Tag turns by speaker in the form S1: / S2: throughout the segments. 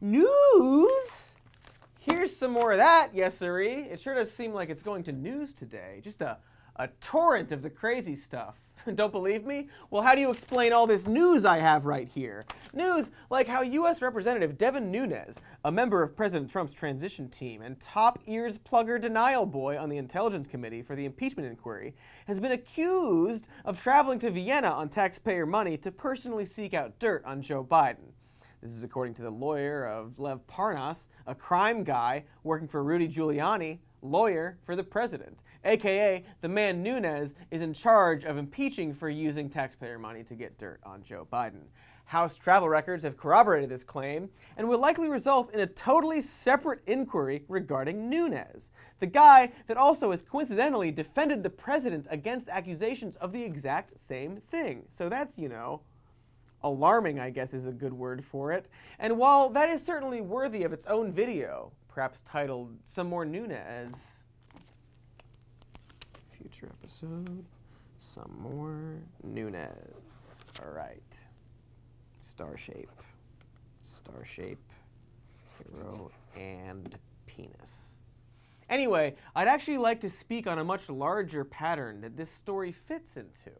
S1: News? Here's some more of that, yes sirree. It sure does seem like it's going to news today. Just a, a torrent of the crazy stuff. Don't believe me? Well, how do you explain all this news I have right here? News like how U.S. Representative Devin Nunes, a member of President Trump's transition team and top ears plugger denial boy on the Intelligence Committee for the impeachment inquiry, has been accused of traveling to Vienna on taxpayer money to personally seek out dirt on Joe Biden. This is according to the lawyer of Lev Parnas, a crime guy working for Rudy Giuliani, lawyer for the president, aka the man Nunes is in charge of impeaching for using taxpayer money to get dirt on Joe Biden. House travel records have corroborated this claim and will likely result in a totally separate inquiry regarding Nunes, the guy that also has coincidentally defended the president against accusations of the exact same thing. So that's, you know, alarming, I guess is a good word for it. And while that is certainly worthy of its own video, perhaps titled Some More Nunes, future episode, Some More Nunes. All right. Star shape, star shape, hero, and penis. Anyway, I'd actually like to speak on a much larger pattern that this story fits into.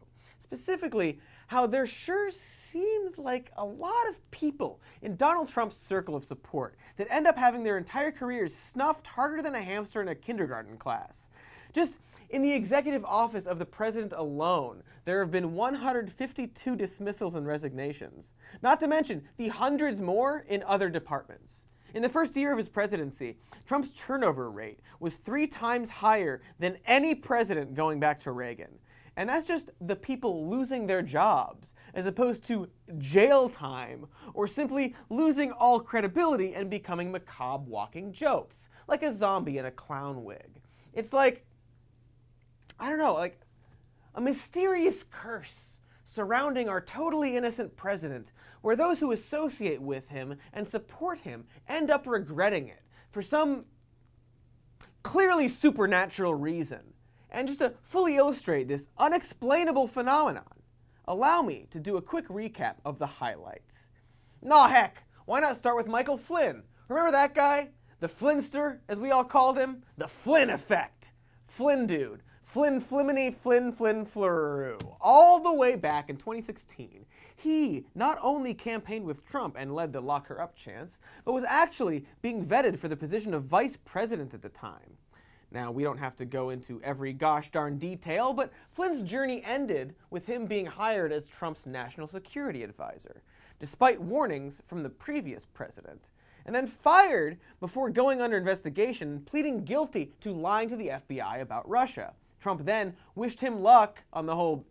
S1: Specifically, how there sure seems like a lot of people in Donald Trump's circle of support that end up having their entire careers snuffed harder than a hamster in a kindergarten class. Just in the executive office of the president alone, there have been 152 dismissals and resignations, not to mention the hundreds more in other departments. In the first year of his presidency, Trump's turnover rate was three times higher than any president going back to Reagan. And that's just the people losing their jobs, as opposed to jail time, or simply losing all credibility and becoming macabre walking jokes, like a zombie in a clown wig. It's like, I don't know, like a mysterious curse surrounding our totally innocent president, where those who associate with him and support him end up regretting it for some clearly supernatural reason. And just to fully illustrate this unexplainable phenomenon, allow me to do a quick recap of the highlights. Nah, heck, why not start with Michael Flynn? Remember that guy? The Flinster, as we all called him? The Flynn effect. Flynn dude. Flynn Flimini Flynn Flynn Flurru. All the way back in 2016, he not only campaigned with Trump and led the lock her up chance, but was actually being vetted for the position of vice president at the time. Now, we don't have to go into every gosh darn detail, but Flynn's journey ended with him being hired as Trump's national security advisor, despite warnings from the previous president, and then fired before going under investigation and pleading guilty to lying to the FBI about Russia. Trump then wished him luck on the whole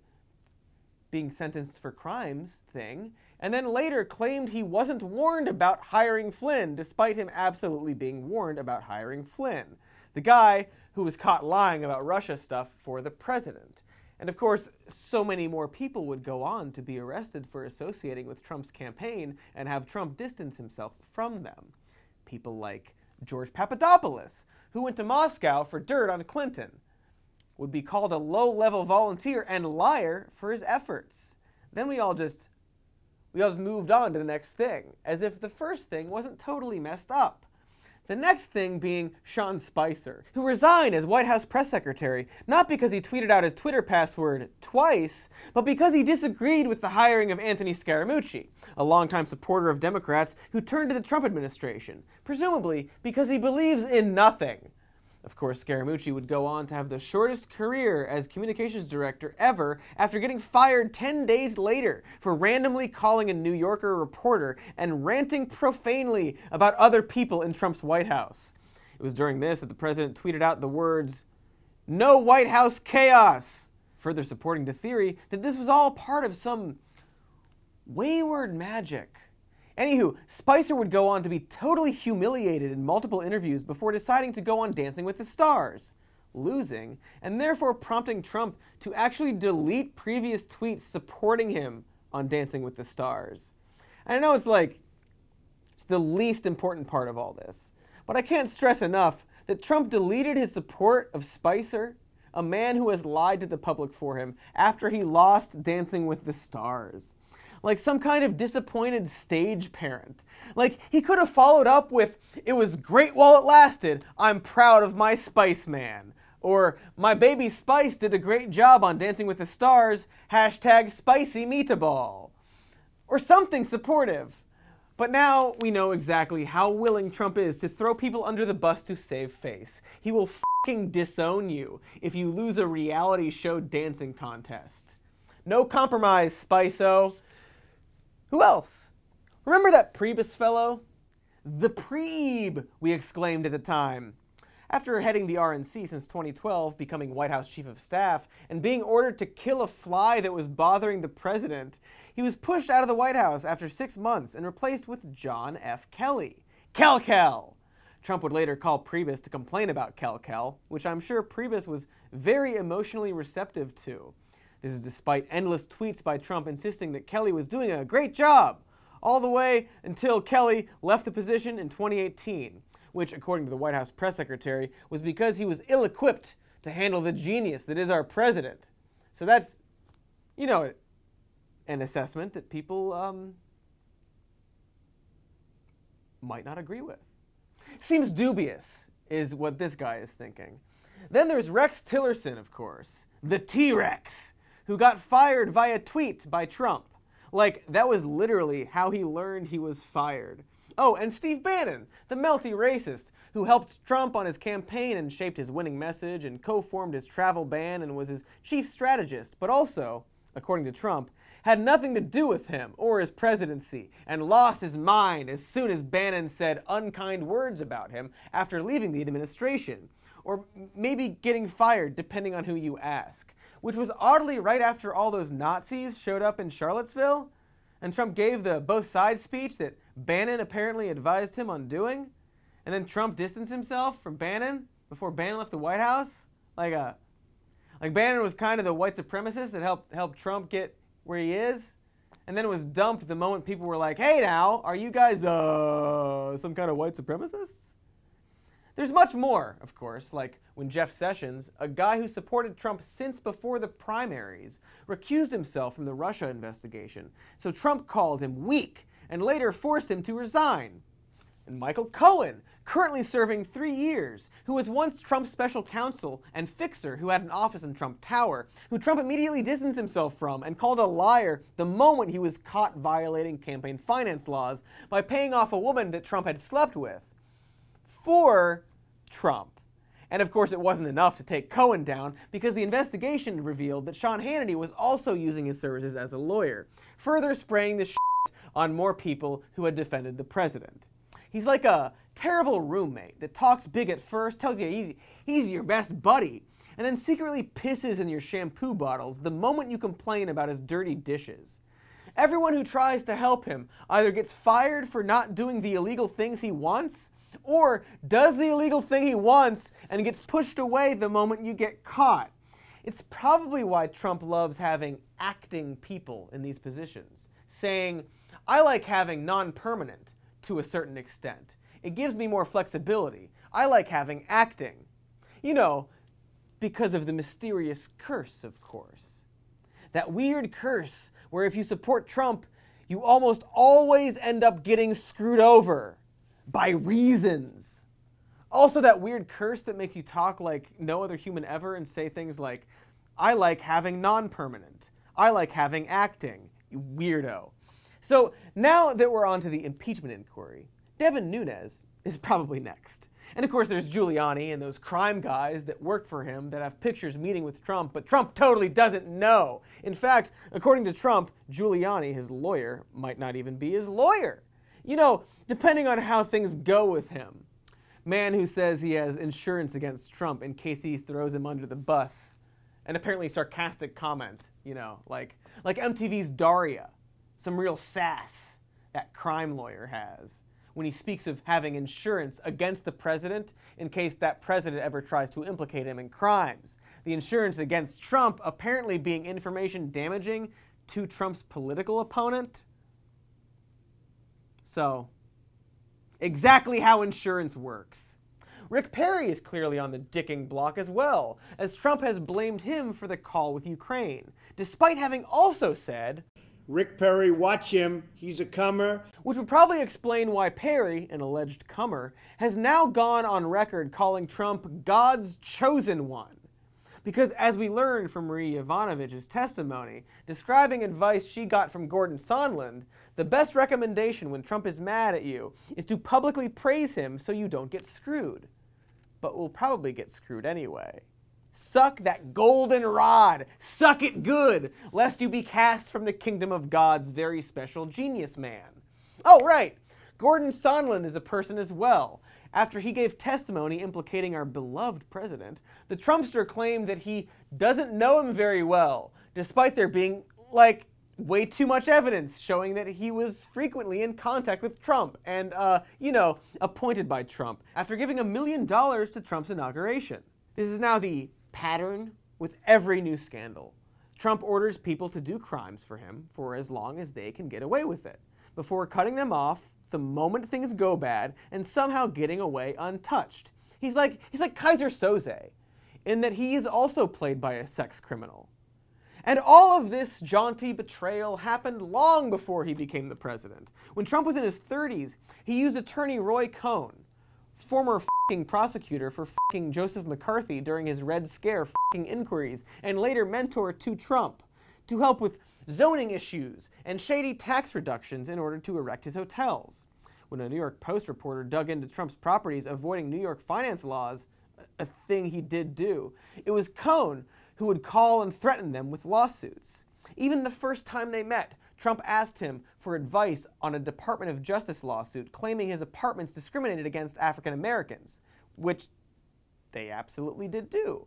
S1: being sentenced for crimes thing, and then later claimed he wasn't warned about hiring Flynn, despite him absolutely being warned about hiring Flynn the guy who was caught lying about Russia stuff for the president. And of course, so many more people would go on to be arrested for associating with Trump's campaign and have Trump distance himself from them. People like George Papadopoulos, who went to Moscow for dirt on Clinton, would be called a low level volunteer and liar for his efforts. Then we all just we all just moved on to the next thing, as if the first thing wasn't totally messed up. The next thing being Sean Spicer, who resigned as White House press secretary, not because he tweeted out his Twitter password twice, but because he disagreed with the hiring of Anthony Scaramucci, a longtime supporter of Democrats who turned to the Trump administration, presumably because he believes in nothing. Of course, Scaramucci would go on to have the shortest career as communications director ever after getting fired 10 days later for randomly calling a New Yorker reporter and ranting profanely about other people in Trump's White House. It was during this that the president tweeted out the words, No White House chaos, further supporting the theory that this was all part of some wayward magic Anywho, Spicer would go on to be totally humiliated in multiple interviews before deciding to go on Dancing with the Stars, losing, and therefore prompting Trump to actually delete previous tweets supporting him on Dancing with the Stars. And I know it's like, it's the least important part of all this, but I can't stress enough that Trump deleted his support of Spicer, a man who has lied to the public for him, after he lost Dancing with the Stars. Like some kind of disappointed stage parent. Like, he could have followed up with, It was great while it lasted. I'm proud of my Spice Man. Or, My baby Spice did a great job on Dancing with the Stars. Hashtag spicy meatball. Or something supportive. But now we know exactly how willing Trump is to throw people under the bus to save face. He will fucking disown you if you lose a reality show dancing contest. No compromise, Spice-O. Who else? Remember that Priebus fellow? The Preeb, we exclaimed at the time. After heading the RNC since 2012, becoming White House Chief of Staff, and being ordered to kill a fly that was bothering the president, he was pushed out of the White House after six months and replaced with John F. Kelly. Kel Kel! Trump would later call Priebus to complain about Kel Kel, which I'm sure Priebus was very emotionally receptive to. This is despite endless tweets by Trump insisting that Kelly was doing a great job, all the way until Kelly left the position in 2018, which, according to the White House press secretary, was because he was ill equipped to handle the genius that is our president. So that's, you know, an assessment that people um, might not agree with. Seems dubious, is what this guy is thinking. Then there's Rex Tillerson, of course, the T Rex, who got fired via tweet by Trump. Like, that was literally how he learned he was fired. Oh, and Steve Bannon, the melty racist, who helped Trump on his campaign and shaped his winning message and co formed his travel ban and was his chief strategist, but also, according to Trump, had nothing to do with him or his presidency and lost his mind as soon as Bannon said unkind words about him after leaving the administration, or maybe getting fired, depending on who you ask which was oddly right after all those Nazis showed up in Charlottesville, and Trump gave the both sides speech that Bannon apparently advised him on doing, and then Trump distanced himself from Bannon before Bannon left the White House, like a, uh, like Bannon was kind of the white supremacist that helped help Trump get where he is, and then it was dumped the moment people were like, "Hey, now, are you guys uh some kind of white supremacists?" There's much more, of course, like when Jeff Sessions, a guy who supported Trump since before the primaries, recused himself from the Russia investigation, so Trump called him weak and later forced him to resign. And Michael Cohen, currently serving three years, who was once Trump's special counsel and fixer who had an office in Trump Tower, who Trump immediately distanced himself from and called a liar the moment he was caught violating campaign finance laws by paying off a woman that Trump had slept with for Trump. And of course, it wasn't enough to take Cohen down because the investigation revealed that Sean Hannity was also using his services as a lawyer, further spraying the on more people who had defended the president. He's like a terrible roommate that talks big at first, tells you he's, he's your best buddy, and then secretly pisses in your shampoo bottles the moment you complain about his dirty dishes. Everyone who tries to help him either gets fired for not doing the illegal things he wants or does the illegal thing he wants and gets pushed away the moment you get caught. It's probably why Trump loves having acting people in these positions, saying, I like having non permanent to a certain extent. It gives me more flexibility. I like having acting. You know, because of the mysterious curse, of course. That weird curse where if you support Trump, you almost always end up getting screwed over by reasons. Also, that weird curse that makes you talk like no other human ever and say things like, I like having non permanent. I like having acting. You weirdo. So now that we're on to the impeachment inquiry, Devin Nunes is probably next. And of course, there's Giuliani and those crime guys that work for him that have pictures meeting with Trump, but Trump totally doesn't know. In fact, according to Trump, Giuliani, his lawyer, might not even be his lawyer. You know, depending on how things go with him. Man who says he has insurance against Trump in case he throws him under the bus. An apparently sarcastic comment, you know, like like MTV's Daria, some real sass that crime lawyer has when he speaks of having insurance against the president in case that president ever tries to implicate him in crimes. The insurance against Trump apparently being information damaging to Trump's political opponent. So, exactly how insurance works. Rick Perry is clearly on the dicking block as well, as Trump has blamed him for the call with Ukraine, despite having also said,
S2: Rick Perry, watch him. He's a comer.
S1: Which would probably explain why Perry, an alleged comer, has now gone on record calling Trump God's chosen one. Because as we learned from Marie Yovanovitch's testimony, describing advice she got from Gordon Sondland, the best recommendation when Trump is mad at you is to publicly praise him so you don't get screwed. But we'll probably get screwed anyway. Suck that golden rod, suck it good, lest you be cast from the kingdom of God's very special genius man. Oh, right, Gordon Sondland is a person as well. After he gave testimony implicating our beloved president, the Trumpster claimed that he doesn't know him very well, despite there being, like, way too much evidence showing that he was frequently in contact with Trump and, uh, you know, appointed by Trump after giving a million dollars to Trump's inauguration. This is now the pattern with every new scandal. Trump orders people to do crimes for him for as long as they can get away with it, before cutting them off the moment things go bad and somehow getting away untouched. He's like, he's like Keyser Soze, in that he is also played by a sex criminal. And all of this jaunty betrayal happened long before he became the president. When Trump was in his 30s, he used attorney Roy Cohn, former prosecutor for Joseph McCarthy during his Red Scare inquiries, and later mentor to Trump, to help with zoning issues and shady tax reductions in order to erect his hotels. When a New York Post reporter dug into Trump's properties avoiding New York finance laws, a thing he did do, it was Cohn who would call and threaten them with lawsuits. Even the first time they met, Trump asked him for advice on a Department of Justice lawsuit claiming his apartments discriminated against African Americans, which they absolutely did do.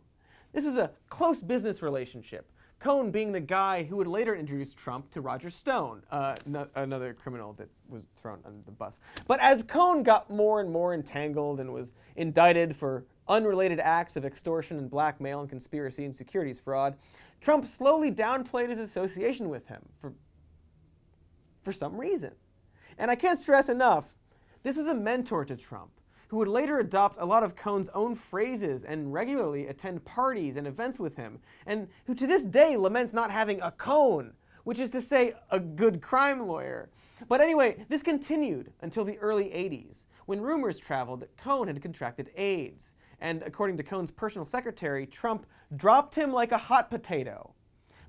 S1: This was a close business relationship, Cohn being the guy who would later introduce Trump to Roger Stone, uh, no, another criminal that was thrown under the bus. But as Cohn got more and more entangled and was indicted for unrelated acts of extortion and blackmail and conspiracy and securities fraud, Trump slowly downplayed his association with him for, for some reason. And I can't stress enough, this was a mentor to Trump who would later adopt a lot of Cohn's own phrases and regularly attend parties and events with him, and who to this day laments not having a Cohn, which is to say, a good crime lawyer. But anyway, this continued until the early 80s, when rumors traveled that Cohn had contracted AIDS. And according to Cohn's personal secretary, Trump dropped him like a hot potato.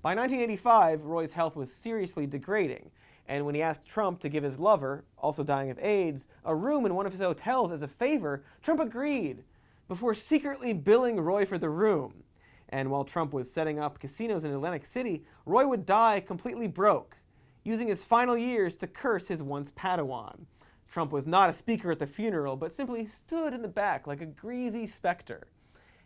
S1: By 1985, Roy's health was seriously degrading, and when he asked Trump to give his lover, also dying of AIDS, a room in one of his hotels as a favor, Trump agreed, before secretly billing Roy for the room. And while Trump was setting up casinos in Atlantic City, Roy would die completely broke, using his final years to curse his once Padawan. Trump was not a speaker at the funeral, but simply stood in the back like a greasy specter.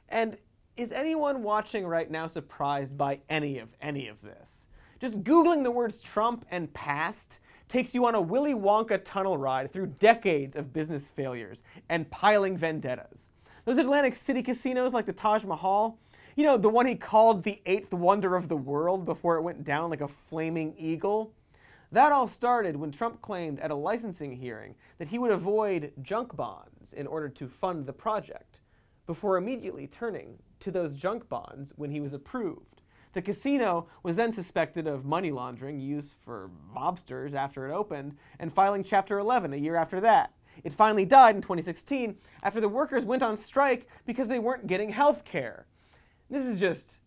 S1: And is anyone watching right now surprised by any of any of this? Just Googling the words Trump and past takes you on a Willy Wonka tunnel ride through decades of business failures and piling vendettas. Those Atlantic City casinos like the Taj Mahal, you know, the one he called the eighth wonder of the world before it went down like a flaming eagle. That all started when Trump claimed at a licensing hearing that he would avoid junk bonds in order to fund the project, before immediately turning to those junk bonds when he was approved. The casino was then suspected of money laundering used for mobsters after it opened, and filing Chapter 11 a year after that. It finally died in 2016 after the workers went on strike because they weren't getting health care. This is just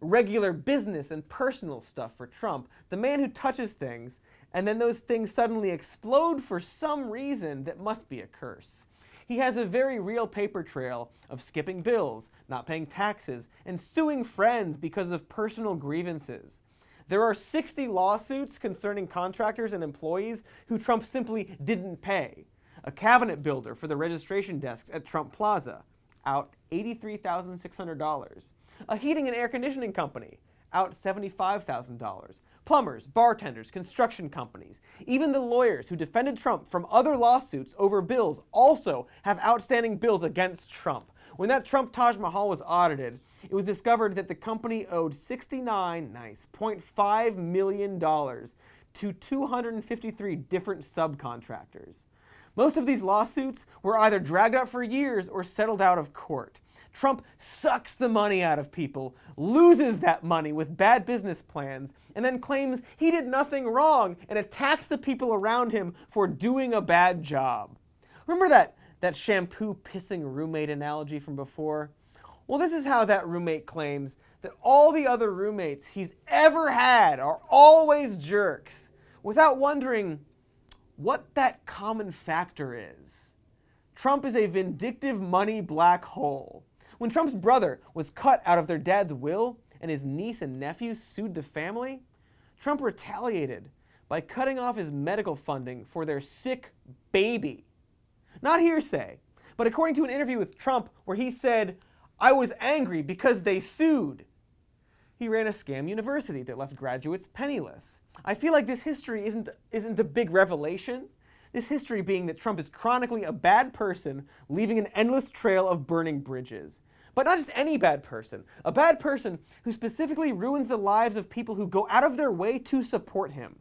S1: regular business and personal stuff for Trump, the man who touches things, and then those things suddenly explode for some reason that must be a curse. He has a very real paper trail of skipping bills, not paying taxes, and suing friends because of personal grievances. There are 60 lawsuits concerning contractors and employees who Trump simply didn't pay. A cabinet builder for the registration desks at Trump Plaza, out $83,600. A heating and air conditioning company, out $75,000 plumbers, bartenders, construction companies. Even the lawyers who defended Trump from other lawsuits over bills also have outstanding bills against Trump. When that Trump Taj Mahal was audited, it was discovered that the company owed 69 nice 0.5 million dollars to 253 different subcontractors. Most of these lawsuits were either dragged out for years or settled out of court. Trump sucks the money out of people, loses that money with bad business plans, and then claims he did nothing wrong and attacks the people around him for doing a bad job. Remember that, that shampoo pissing roommate analogy from before? Well, this is how that roommate claims that all the other roommates he's ever had are always jerks, without wondering what that common factor is. Trump is a vindictive money black hole. When Trump's brother was cut out of their dad's will and his niece and nephew sued the family, Trump retaliated by cutting off his medical funding for their sick baby. Not hearsay, but according to an interview with Trump where he said, I was angry because they sued. He ran a scam university that left graduates penniless. I feel like this history isn't, isn't a big revelation. This history being that Trump is chronically a bad person, leaving an endless trail of burning bridges. But not just any bad person, a bad person who specifically ruins the lives of people who go out of their way to support him.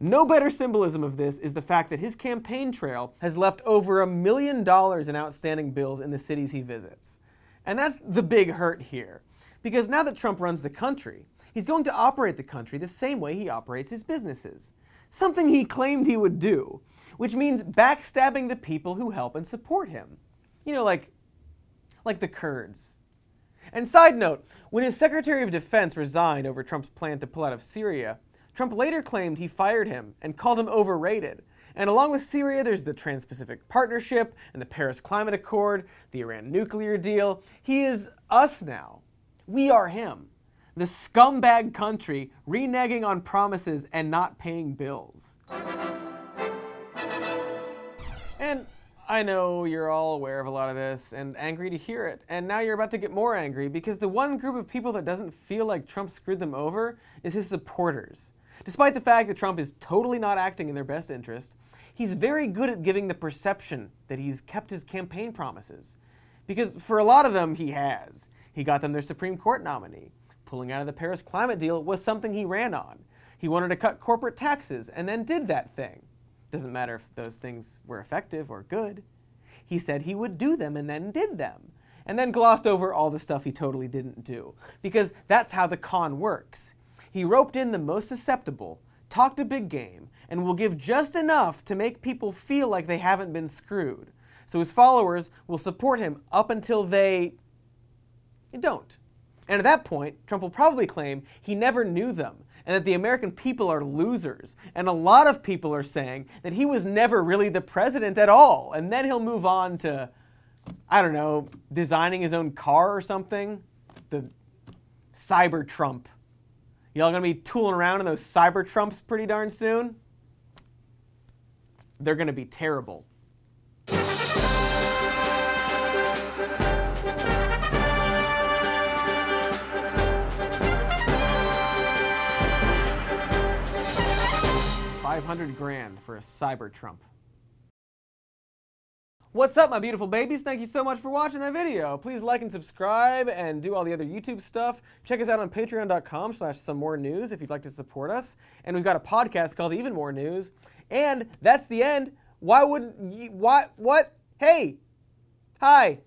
S1: No better symbolism of this is the fact that his campaign trail has left over a million dollars in outstanding bills in the cities he visits. And that's the big hurt here. Because now that Trump runs the country, he's going to operate the country the same way he operates his businesses. Something he claimed he would do, which means backstabbing the people who help and support him. You know, like, like the Kurds. And side note, when his Secretary of Defense resigned over Trump's plan to pull out of Syria, Trump later claimed he fired him and called him overrated. And along with Syria, there's the Trans Pacific Partnership and the Paris Climate Accord, the Iran nuclear deal. He is us now. We are him. The scumbag country reneging on promises and not paying bills. And I know you're all aware of a lot of this and angry to hear it. And now you're about to get more angry because the one group of people that doesn't feel like Trump screwed them over is his supporters. Despite the fact that Trump is totally not acting in their best interest, he's very good at giving the perception that he's kept his campaign promises. Because for a lot of them, he has. He got them their Supreme Court nominee. Pulling out of the Paris climate deal was something he ran on. He wanted to cut corporate taxes and then did that thing. Doesn't matter if those things were effective or good. He said he would do them and then did them. And then glossed over all the stuff he totally didn't do. Because that's how the con works. He roped in the most susceptible, talked a big game, and will give just enough to make people feel like they haven't been screwed. So his followers will support him up until they don't. And at that point, Trump will probably claim he never knew them and that the American people are losers. And a lot of people are saying that he was never really the president at all. And then he'll move on to, I don't know, designing his own car or something. The Cyber Trump. Y'all gonna be tooling around in those Cyber Trumps pretty darn soon? They're gonna be terrible. 500 grand for a cyber Trump. What's up, my beautiful babies? Thank you so much for watching that video. Please like and subscribe and do all the other YouTube stuff. Check us out on patreon.com slash some more news if you'd like to support us. And we've got a podcast called Even More News. And that's the end. Why wouldn't you, why, what? Hey, hi.